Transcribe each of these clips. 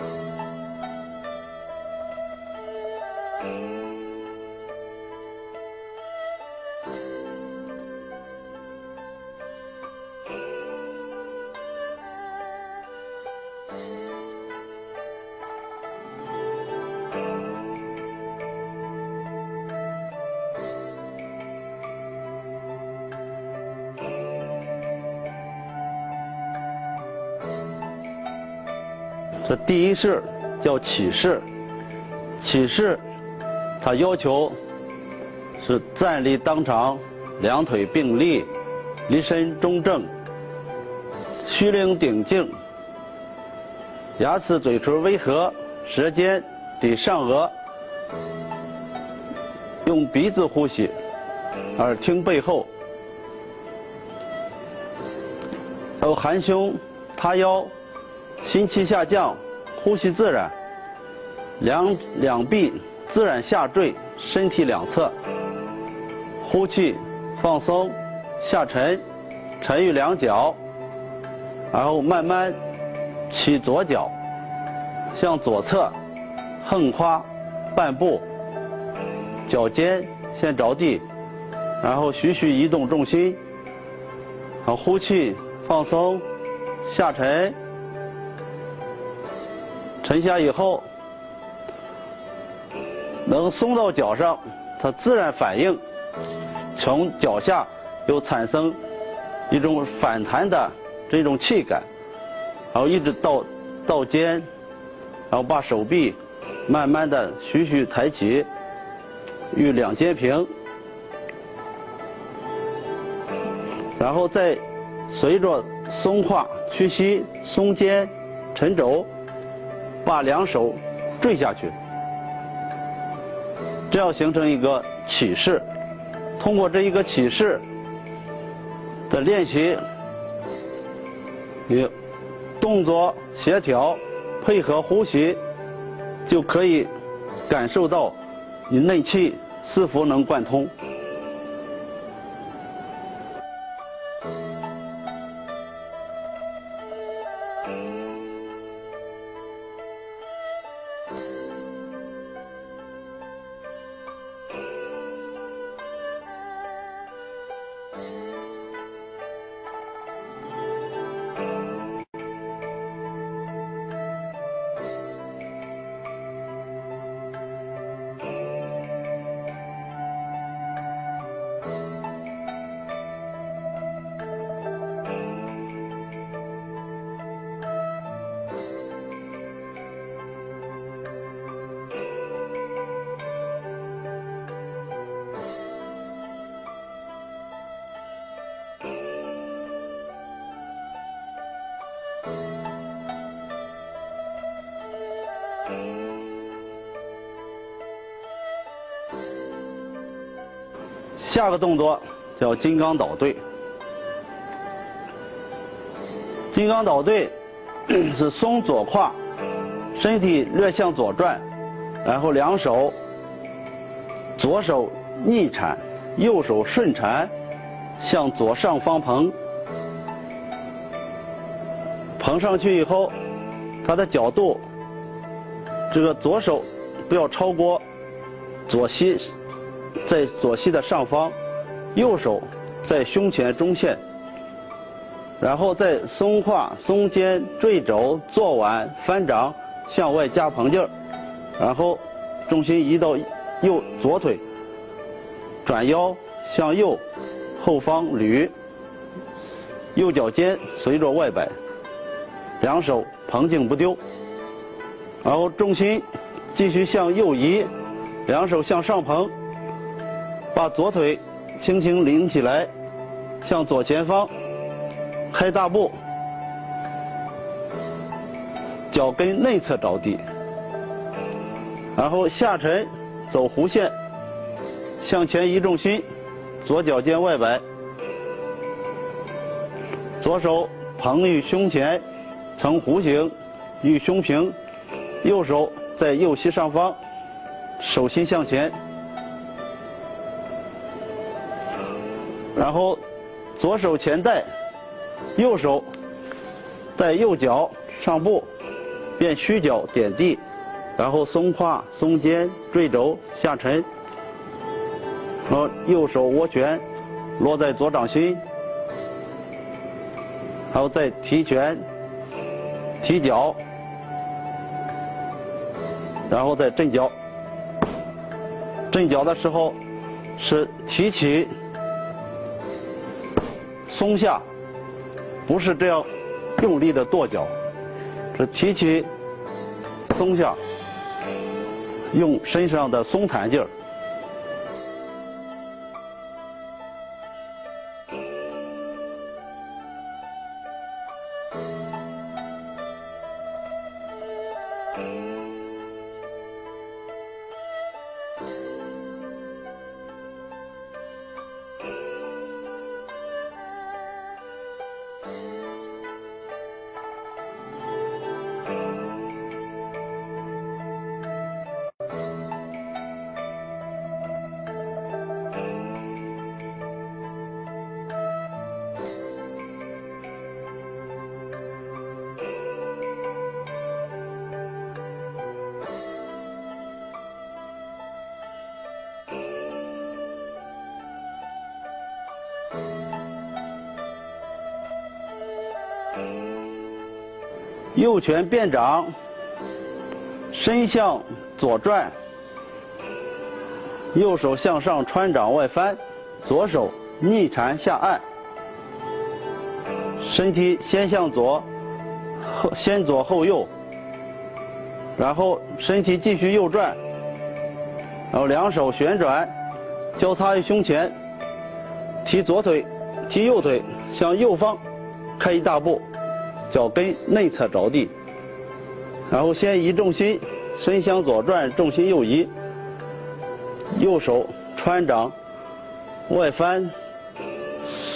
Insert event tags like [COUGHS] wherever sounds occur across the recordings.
Bye. 这第一式叫起式，起式它要求是站立当场，两腿并立，立身中正，虚灵顶颈，牙齿嘴唇微合，舌尖抵上颚，用鼻子呼吸，耳听背后，还有含胸塌腰。心气下降，呼吸自然，两两臂自然下坠，身体两侧，呼气放松，下沉，沉于两脚，然后慢慢起左脚，向左侧横跨半步，脚尖先着地，然后徐徐移动重心，好呼气放松，下沉。沉下以后，能松到脚上，它自然反应，从脚下又产生一种反弹的这种气感，然后一直到到肩，然后把手臂慢慢的徐徐抬起，与两肩平，然后再随着松胯屈膝松肩沉肘。把两手坠下去，这样形成一个起势。通过这一个起势的练习，你动作协调，配合呼吸，就可以感受到你内气是否能贯通。下个动作叫金刚倒对。金刚倒对 [COUGHS] 是松左胯，身体略向左转，然后两手，左手逆缠，右手顺缠，向左上方捧。捧上去以后，它的角度，这个左手不要超过左膝。在左膝的上方，右手在胸前中线，然后再松胯、松肩、坠肘、坐腕、翻掌，向外加膨劲儿，然后重心移到右左腿，转腰向右后方捋，右脚尖随着外摆，两手捧颈不丢，然后重心继续向右移，两手向上捧。把左腿轻轻拎起来，向左前方开大步，脚跟内侧着地，然后下沉走弧线，向前移重心，左脚尖外摆，左手捧于胸前，呈弧形与胸平，右手在右膝上方，手心向前。然后，左手前带，右手在右脚上步，变虚脚点地，然后松胯、松肩、坠肘下沉，然后右手握拳落在左掌心，然后再提拳、提脚，然后再震脚。震脚的时候是提起、松下，不是这样用力的跺脚。是提起、松下，用身上的松弹劲儿。右拳变掌，身向左转，右手向上穿掌外翻，左手逆缠下按，身体先向左，后先左后右，然后身体继续右转，然后两手旋转，交叉于胸前，提左腿，提右腿向右方开一大步。脚跟内侧着地，然后先移重心，身向左转，重心右移，右手穿掌外翻，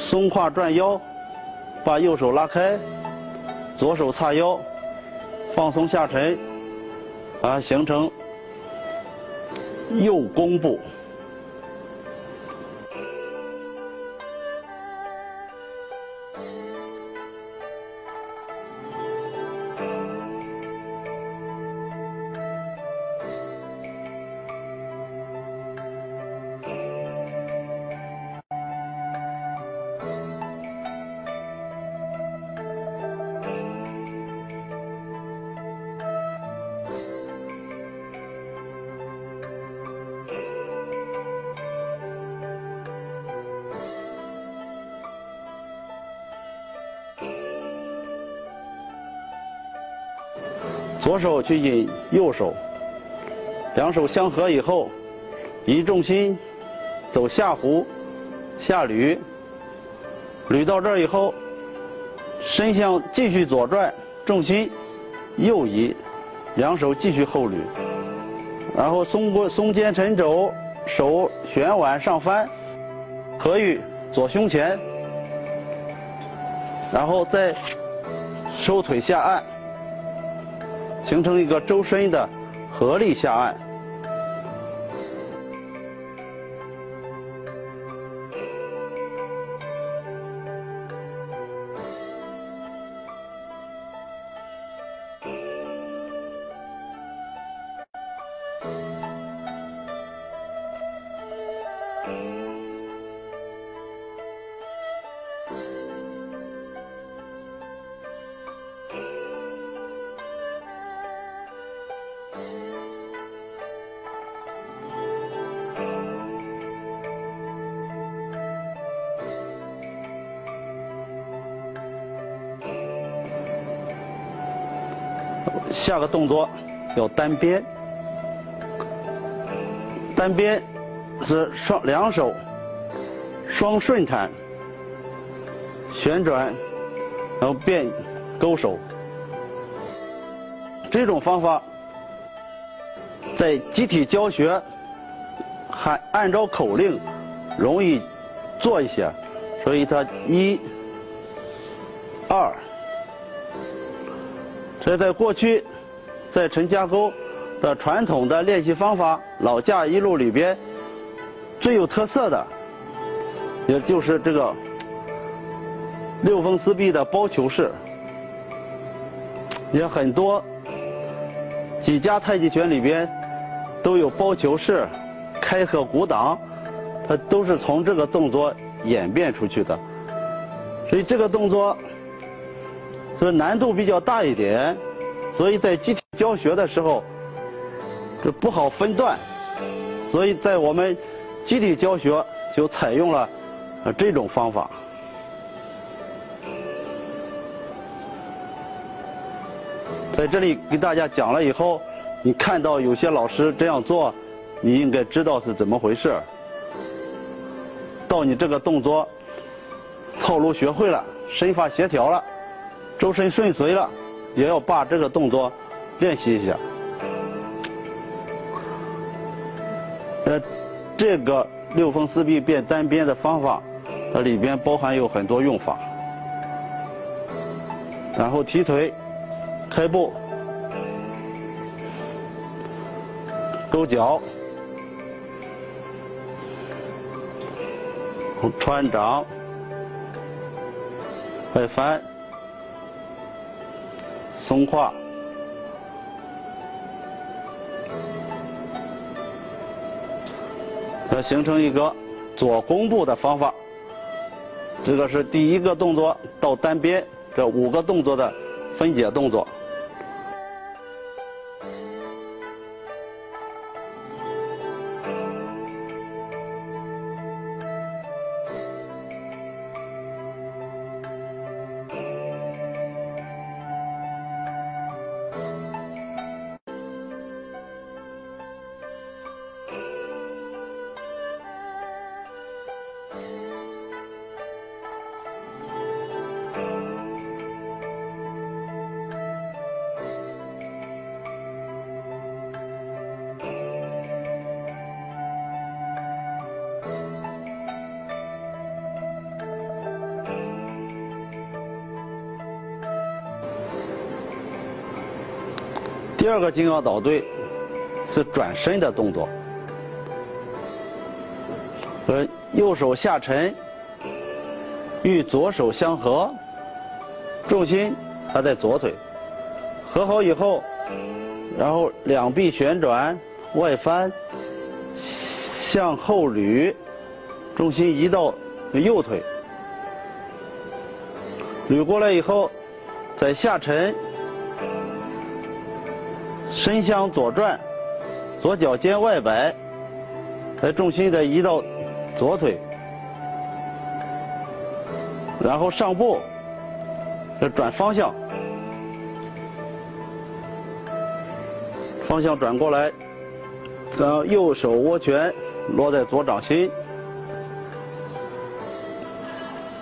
松胯转腰，把右手拉开，左手叉腰，放松下沉，啊，形成右弓步。左手去引右手，两手相合以后，移重心走下弧、下捋，捋到这儿以后，身向继续左转，重心右移，两手继续后捋，然后松过松肩沉肘，手旋腕上翻，合于左胸前，然后再收腿下按。形成一个周身的合力下按。下个动作要单边，单边是双两手双顺缠旋转，然后变勾手。这种方法在集体教学还按照口令容易做一些，所以它一、二。所以在过去，在陈家沟的传统的练习方法老架一路里边最有特色的，也就是这个六风四臂的包球式，也很多几家太极拳里边都有包球式、开合鼓挡，它都是从这个动作演变出去的。所以这个动作，这难度比较大一点，所以在集体教学的时候，这不好分段，所以在我们集体教学就采用了这种方法。在这里给大家讲了以后，你看到有些老师这样做，你应该知道是怎么回事。到你这个动作套路学会了，身法协调了，周身顺遂了，也要把这个动作练习一下。呃，这个六风四臂变单边的方法，它里边包含有很多用法。然后提腿。开步，勾脚，穿掌，外翻，松胯，要形成一个左弓步的方法。这个是第一个动作到单边，这五个动作的分解动作。第二个金刚捣对是转身的动作，和右手下沉，与左手相合，重心还在左腿，合好以后，然后两臂旋转外翻，向后捋，重心移到右腿，捋过来以后，再下沉。身向左转，左脚尖外摆，再重心再移到左腿，然后上步，再转方向，方向转过来，然后右手握拳落在左掌心，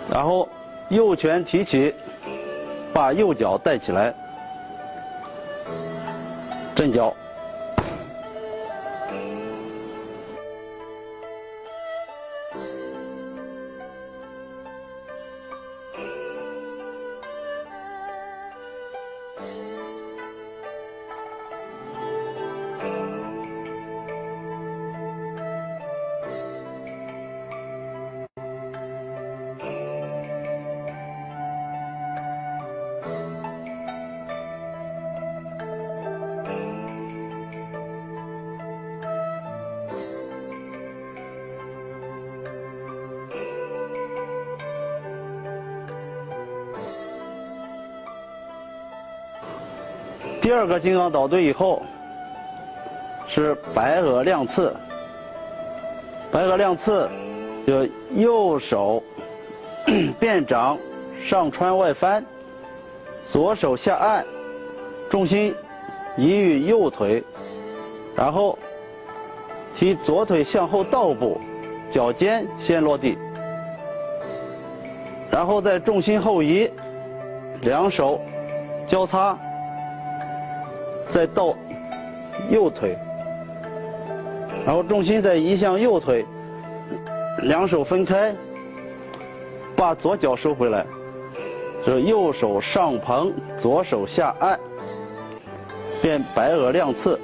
然后右拳提起，把右脚带起来。阵脚。第二个金刚捣对以后，是白鹅亮刺。白鹅亮刺，就右手 [CLEARS THROAT] 变掌上穿外翻，左手下按，重心移于右腿，然后提左腿向后倒步，脚尖先落地，然后再重心后移，两手交叉。再到右腿，然后重心再移向右腿，两手分开，把左脚收回来，是右手上捧，左手下按，变白鹅亮刺。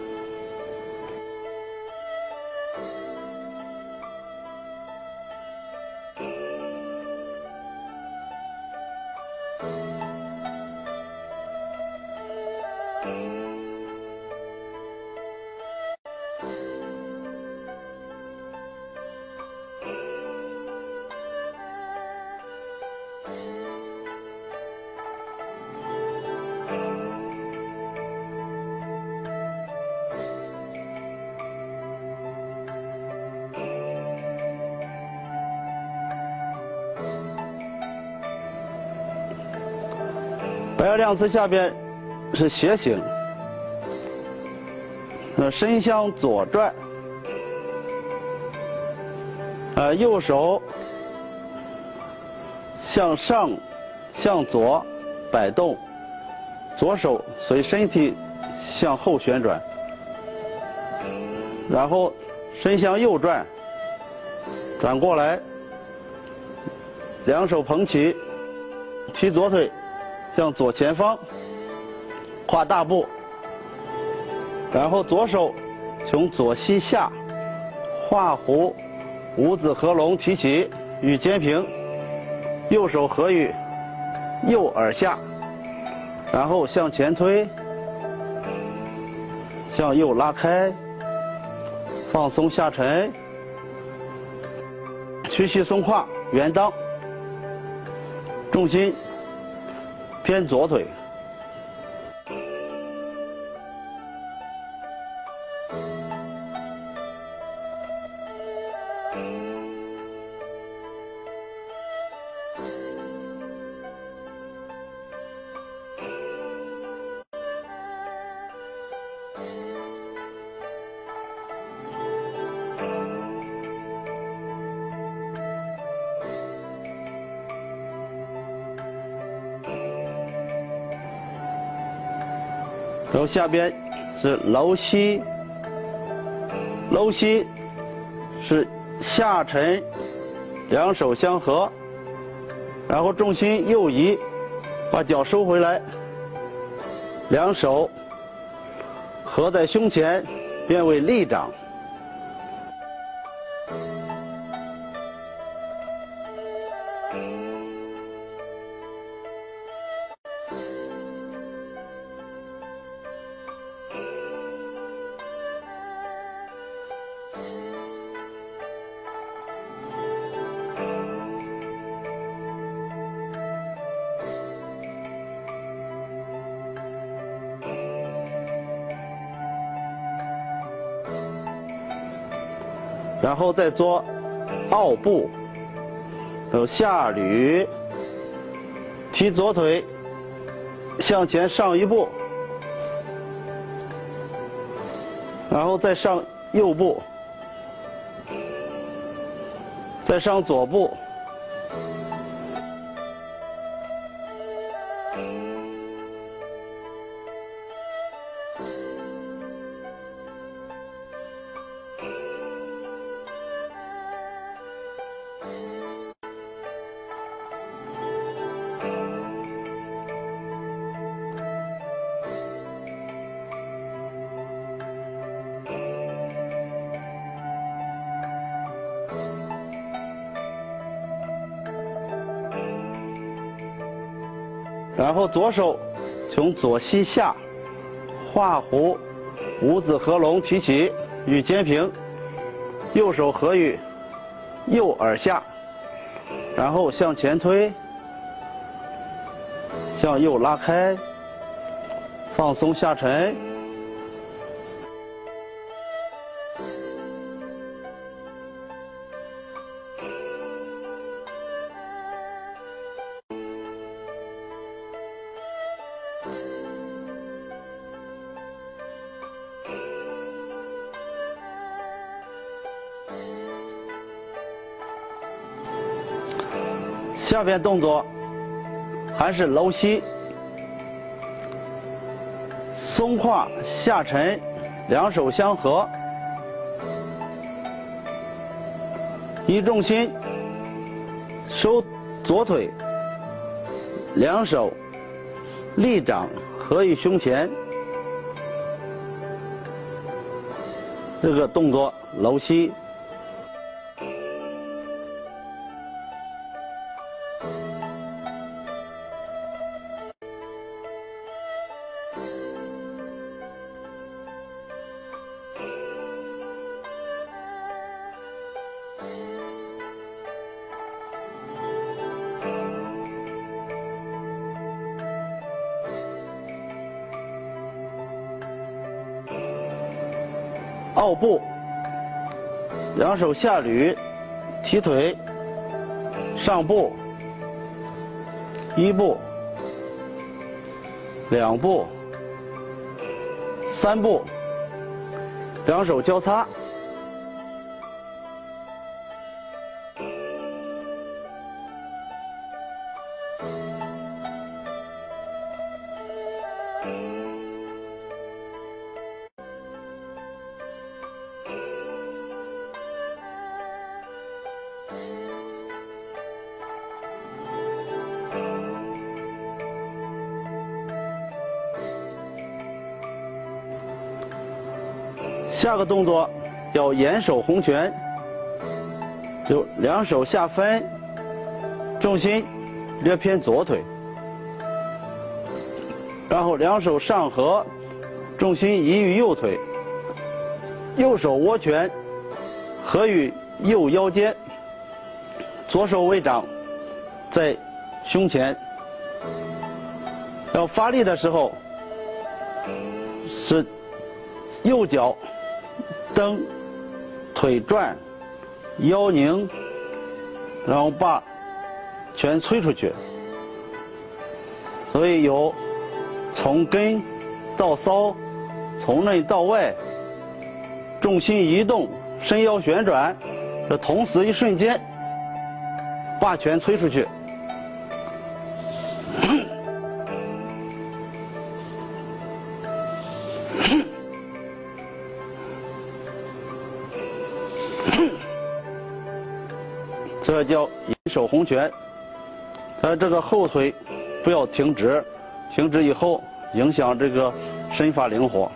这两次下边是斜行，呃，身向左转，呃，右手向上向左摆动，左手随身体向后旋转，然后身向右转，转过来，两手捧起，提左腿。向左前方跨大步，然后左手从左膝下画弧，五指合拢提起与肩平，右手合于右耳下，然后向前推，向右拉开，放松下沉，屈膝松胯圆裆，重心。偏左腿。下边是楼膝，楼膝是下沉，两手相合，然后重心右移，把脚收回来，两手合在胸前，变为立掌。后再做奥步，有下捋，提左腿向前上一步，然后再上右步，再上左步。然后左手从左膝下画弧，五指合拢提起与肩平，右手合于右耳下，然后向前推，向右拉开，放松下沉。下边动作还是楼膝，松胯下沉，两手相合，移重心，收左腿，两手立掌合于胸前，这个动作楼膝。奥步，两手下捋，提腿，上步，一步，两步、三步，两手交叉。下个动作叫掩手红拳，就两手下分，重心略偏左腿，然后两手上合，重心移于右腿，右手握拳合于右腰间，左手为掌在胸前，要发力的时候是右脚。蹬，腿转，腰拧，然后把拳推出去。所以有从根到梢，从内到外，重心移动，伸腰旋转，这同时一瞬间，把拳推出去。叫引手红拳，他这个后腿不要停直，停直以后影响这个身法灵活。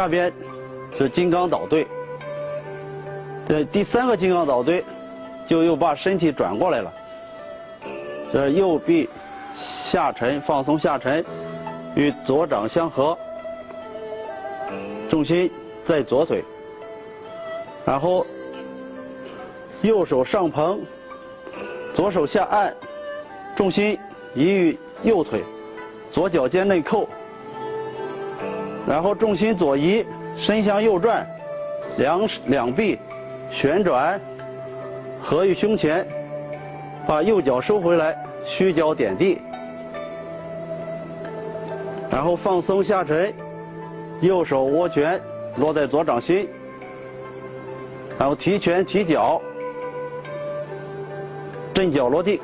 下边是金刚倒对，这第三个金刚倒对，就又把身体转过来了。这右臂下沉，放松下沉，与左掌相合，重心在左腿，然后右手上捧，左手下按，重心移于右腿，左脚尖内扣。然后重心左移，身向右转，两两臂旋转，合于胸前，把右脚收回来，虚脚点地，然后放松下沉，右手握拳落在左掌心，然后提拳提脚，震脚落地。